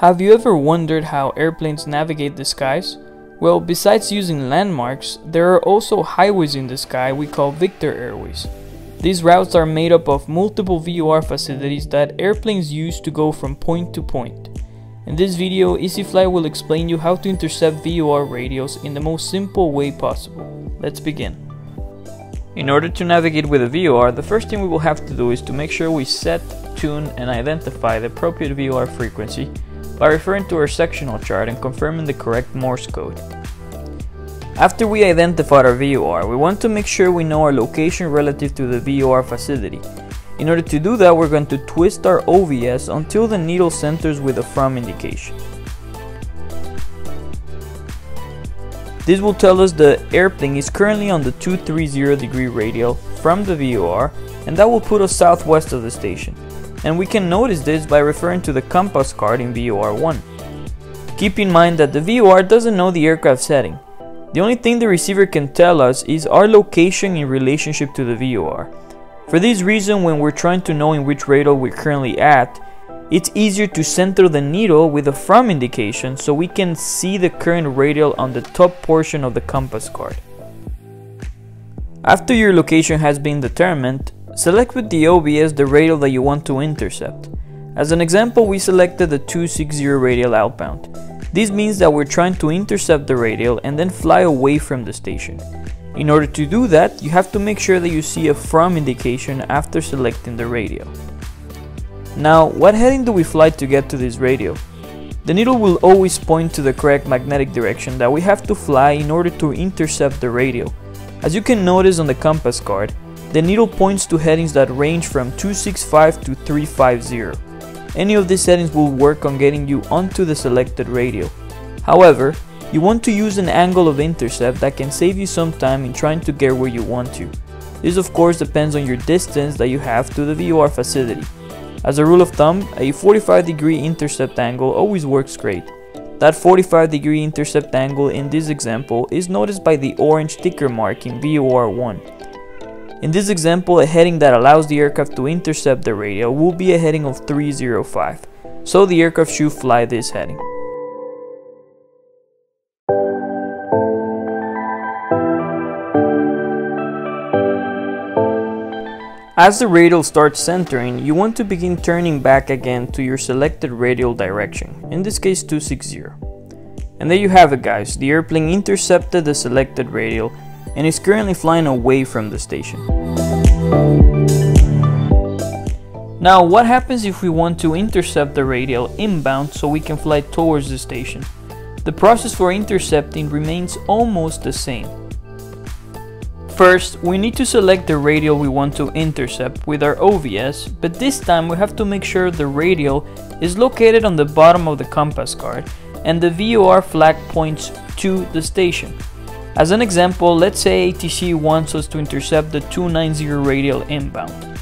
Have you ever wondered how airplanes navigate the skies? Well, besides using landmarks, there are also highways in the sky we call Victor Airways. These routes are made up of multiple VOR facilities that airplanes use to go from point to point. In this video, EcFlight will explain you how to intercept VOR radials in the most simple way possible. Let's begin. In order to navigate with a VOR, the first thing we will have to do is to make sure we set, tune, and identify the appropriate VOR frequency by referring to our sectional chart and confirming the correct Morse code. After we identified our VOR, we want to make sure we know our location relative to the VOR facility. In order to do that, we're going to twist our OBS until the needle centers with a from indication. This will tell us the airplane is currently on the 230 degree radial from the VOR and that will put us southwest of the station and we can notice this by referring to the compass card in VOR1. Keep in mind that the VOR doesn't know the aircraft setting. The only thing the receiver can tell us is our location in relationship to the VOR. For this reason, when we're trying to know in which radial we're currently at, it's easier to center the needle with a from indication so we can see the current radial on the top portion of the compass card. After your location has been determined, Select with the OBS the radial that you want to intercept. As an example, we selected the 260 radial outbound. This means that we're trying to intercept the radial and then fly away from the station. In order to do that, you have to make sure that you see a from indication after selecting the radial. Now, what heading do we fly to get to this radial? The needle will always point to the correct magnetic direction that we have to fly in order to intercept the radial. As you can notice on the compass card, the needle points to headings that range from 265 to 350. Any of these settings will work on getting you onto the selected radial. However, you want to use an angle of intercept that can save you some time in trying to get where you want to. This of course depends on your distance that you have to the VOR facility. As a rule of thumb, a 45 degree intercept angle always works great. That 45 degree intercept angle in this example is noticed by the orange ticker mark in VOR1. In this example, a heading that allows the aircraft to intercept the radial will be a heading of 305, so the aircraft should fly this heading. As the radial starts centering, you want to begin turning back again to your selected radial direction, in this case 260. And there you have it guys, the airplane intercepted the selected radial and is currently flying away from the station. Now what happens if we want to intercept the radial inbound so we can fly towards the station? The process for intercepting remains almost the same. First, we need to select the radial we want to intercept with our OBS, but this time we have to make sure the radial is located on the bottom of the compass card and the VOR flag points to the station. As an example, let's say ATC wants us to intercept the 290 radial inbound.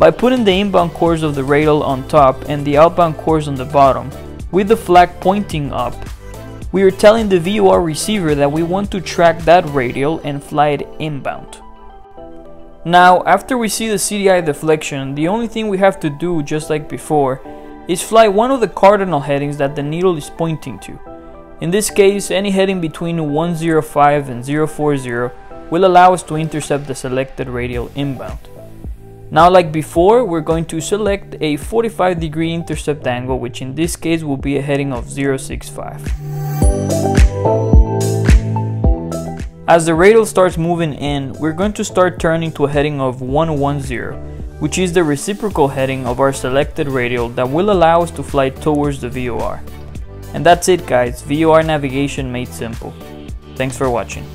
By putting the inbound course of the radial on top and the outbound course on the bottom, with the flag pointing up, we are telling the VOR receiver that we want to track that radial and fly it inbound. Now, after we see the CDI deflection, the only thing we have to do, just like before, is fly one of the cardinal headings that the needle is pointing to. In this case, any heading between 105 and 040 will allow us to intercept the selected radial inbound. Now like before, we're going to select a 45 degree intercept angle, which in this case will be a heading of 065. As the radial starts moving in, we're going to start turning to a heading of 110, which is the reciprocal heading of our selected radial that will allow us to fly towards the VOR. And that's it guys, VOR navigation made simple. Thanks for watching.